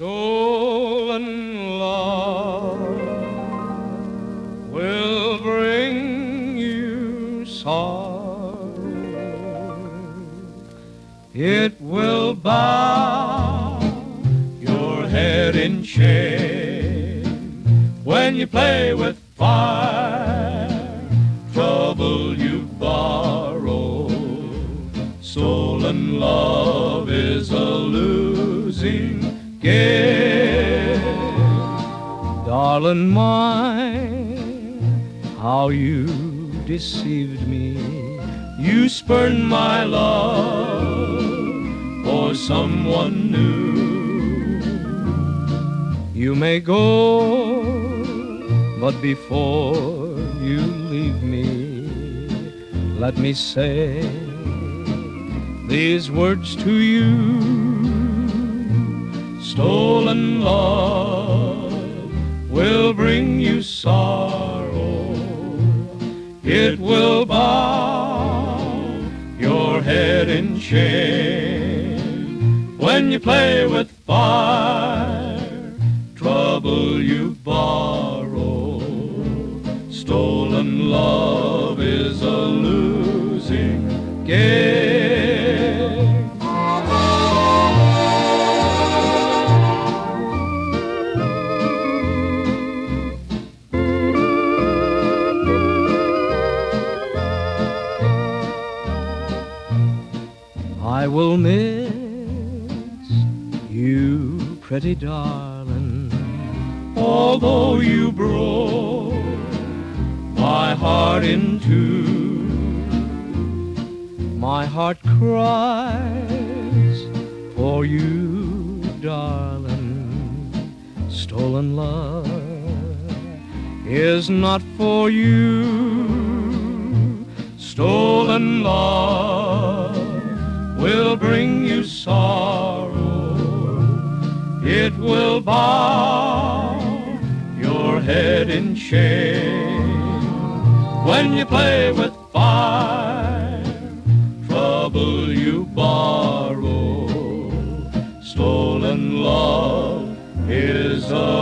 Stolen love will bring you sorrow. It will bow your head in shame when you play with fire. Trouble you borrow. Stolen love is a losing game. Darling mine, how you deceived me. You spurned my love for someone new. You may go, but before you leave me, let me say these words to you. Stolen love will bring you sorrow. It will bow your head in shame when you play with fire. Trouble you borrow. Stolen love is a losing game. I will miss you, pretty darling, although you broke my heart in two. My heart cries for you, darling. Stolen love is not for you. Stolen love will bring you sorrow. It will bow your head in shame when you play with fire. Trouble you borrow. Stolen love is a